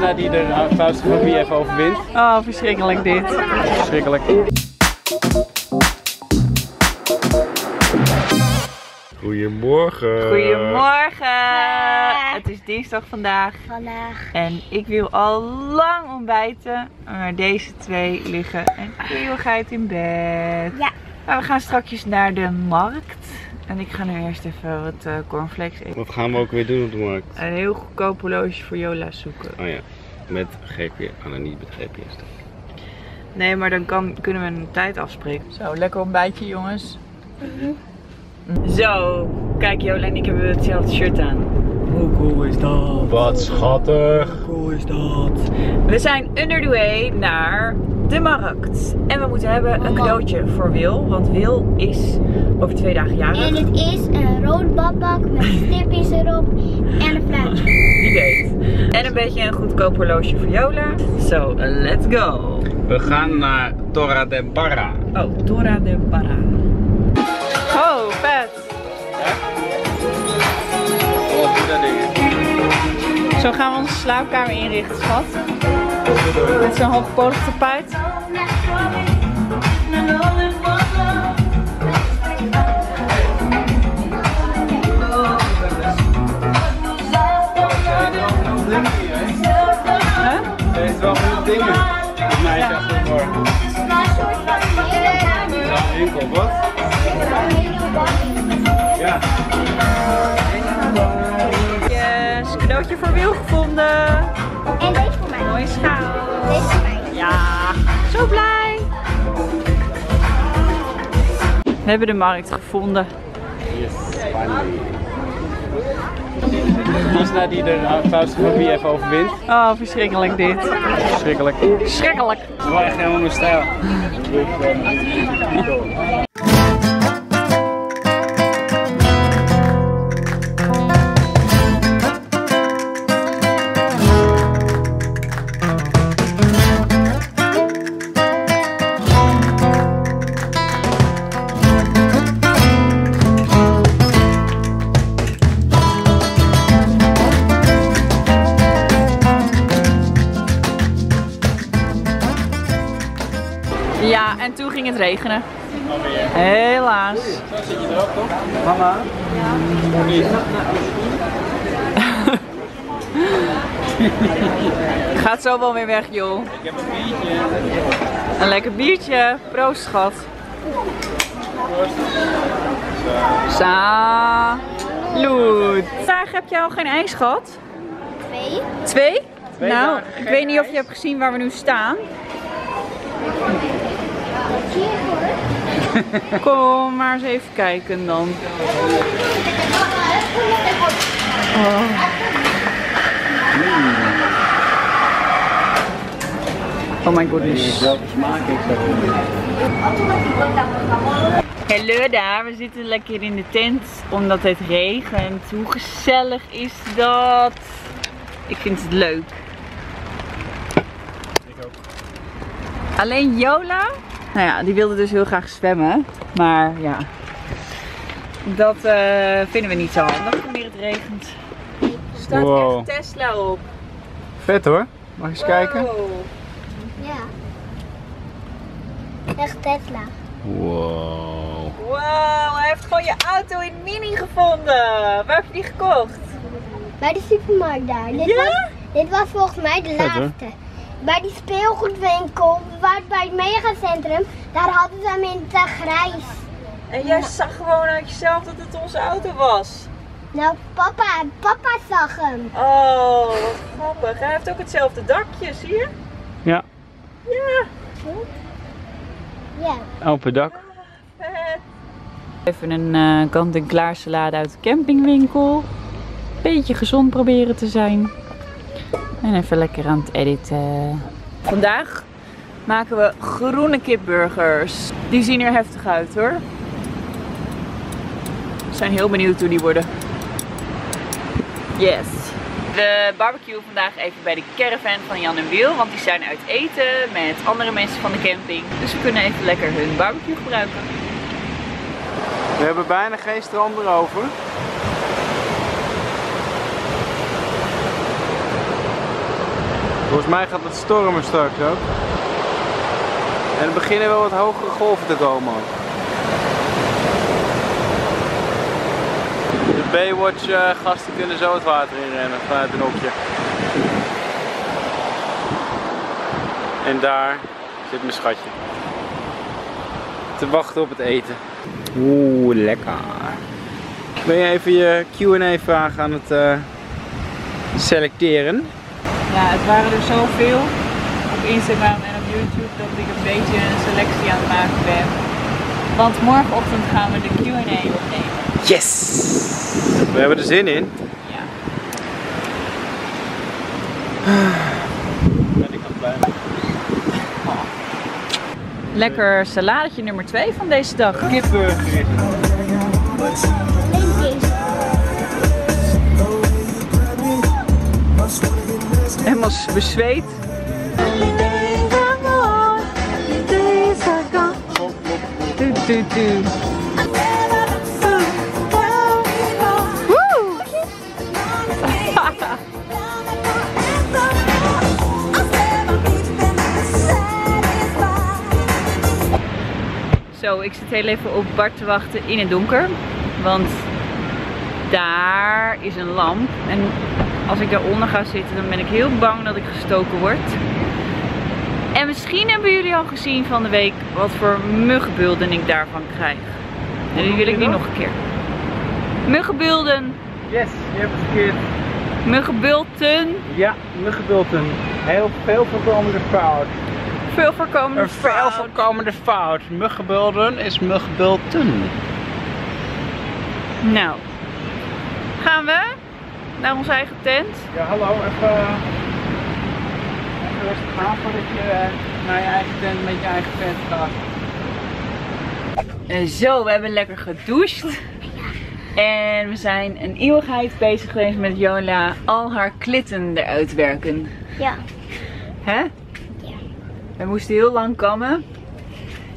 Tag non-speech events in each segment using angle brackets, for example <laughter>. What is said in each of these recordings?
Naar die de claustrofobie even overwint. Oh, verschrikkelijk dit. Verschrikkelijk. Goedemorgen. Goedemorgen. Het is dinsdag vandaag. Vandaag. En ik wil al lang ontbijten. Maar deze twee liggen een eeuwigheid in bed. Ja. Maar we gaan straks naar de markt. En ik ga nu eerst even wat eh, cornflakes eten. Wat gaan we ook weer doen op de markt? Een heel goedkoop horloge voor Jola zoeken. Oh ja, met GPS. Ah, nou, niet met GPS. Nee, maar dan kan, kunnen we een tijd afspreken. Zo, lekker ontbijtje jongens. Zo, kijk Jola en ik hebben hetzelfde shirt aan. Hoe is dat? Wat schattig. Hoe cool is dat? We zijn under the way naar de markt. En we moeten hebben een Mama. cadeautje voor Wil. Want Wil is over twee dagen En jarig. het is een rood badpak met <laughs> stipjes erop en een fluitje. Wie weet. En een beetje een goedkoop horloge voor Jola. So, let's go. We gaan naar Torra de Barra. Oh, Dora de Barra. Zo gaan we onze slaapkamer inrichten, schat. Met zo'n hoogpolig tapijt. Huh? Yes, cadeautje voor Wil gevonden. En deze voor mij. Mooie schaal. Deze voor mij. Ja, zo blij. We hebben de markt gevonden. Anders naar die de claustrofobie even overwint. Oh, verschrikkelijk dit. Verschrikkelijk. Schrikkelijk. Dat is wel echt helemaal mijn stijl. En toen ging het regenen. Helaas. Zo zit je er ook, toch? Mama? <laughs> Gaat zo wel weer weg, joh. Ik heb een biertje. Een lekker biertje. Proost, schat. Salut. Vandaag heb jij al geen ijs gehad? Twee. Twee? Twee nou, ik weet niet of je hebt gezien waar we nu staan. <laughs> Kom maar eens even kijken dan. Oh. Oh my goodness. Hallo daar, we zitten lekker in de tent omdat het regent. Hoe gezellig is dat? Ik vind het leuk. Ik ook. Alleen Jola, nou ja, die wilde dus heel graag zwemmen. Maar ja, dat eh, vinden we niet zo handig wanneer het regent. Er staat Wow. echt Tesla op. Vet hoor. Mag je eens kijken? Wow. Ja. Echt Tesla. Wow. Wow, hij heeft gewoon je auto in Mini gevonden. Waar heb je die gekocht? Bij de supermarkt daar. Dit, Ja? was, dit was volgens mij de Vet, hoor. laatste. Bij die speelgoedwinkel, waar, bij het megacentrum, daar hadden ze hem in het grijs. En jij zag gewoon uit jezelf dat het onze auto was. Nou, papa, papa zag hem. Oh, wat grappig. Hij heeft ook hetzelfde dakje, zie je? Ja. Ja. Ja. Open dak. Vet. Even een eh, kant-en-klaar salade uit de campingwinkel. Beetje gezond proberen te zijn. En even lekker aan het editen. Vandaag maken we groene kipburgers. Die zien er heftig uit hoor. We zijn heel benieuwd hoe die worden. Yes. We barbecuen vandaag even bij de caravan van Jan en Wiel. Want die zijn uit eten met andere mensen van de camping. Dus we kunnen even lekker hun barbecue gebruiken. We hebben bijna geen strand meer over. Volgens mij gaat het stormen straks ook. En er beginnen wel wat hogere golven te komen. De Baywatch eh, gasten kunnen zo het water inrennen vanuit een hokje. En daar zit mijn schatje. Te wachten op het eten. Oeh, lekker. Ben je even je Q&A vragen aan het eh, selecteren? Ja, het waren er zoveel op Instagram en op YouTube dat ik een beetje een selectie aan het maken ben. Want morgenochtend gaan we de Q&A opnemen. Yes! We hebben er zin in. Ja. Ben ik blij mee. Lekker saladetje nummer 2 van deze dag. Kipburger Helemaal bezweet. Tu, tu, tu. Zo, ik zit heel even op Bart te wachten in het donker. Want daar is een lamp. En als ik daaronder ga zitten, dan ben ik heel bang dat ik gestoken word. En misschien hebben jullie al gezien van de week wat voor muggenbulden ik daarvan krijg. En die wil ik nu nog een keer. Muggenbulden. Yes, je hebt het verkeerd. Muggenbulten. Ja, muggenbulten. Heel veel voorkomende fout. Veel voorkomende Een veel fout. voorkomende fout. Muggenbulden is muggenbulten. Nou, gaan we naar onze eigen tent. Ja, hallo, even, even rustig aan voordat je eh, naar je eigen tent met je eigen tent gaat. En zo, we hebben lekker gedoucht. En we zijn een eeuwigheid bezig geweest met Jola al haar klitten eruit werken. Ja. Hè? Ja. We moesten heel lang kammen.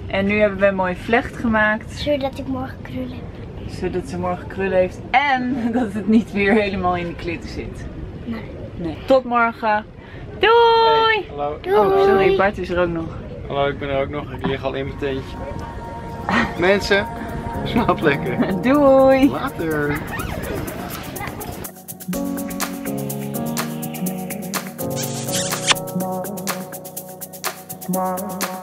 En nu hebben we een mooie vlecht gemaakt. Zodat ik morgen krullen heb. Zodat ze morgen krullen heeft. En <laughs> dat het niet weer helemaal in de klitten zit. Nee. Nee. Tot morgen. Doei! Hey, hallo. Doei. Oh, sorry, Bart is er ook nog. Hallo, ik ben er ook nog. Ik lig al in mijn tentje. Mensen, <laughs> slaap lekker. <laughs> Doei! Later. Tomorrow.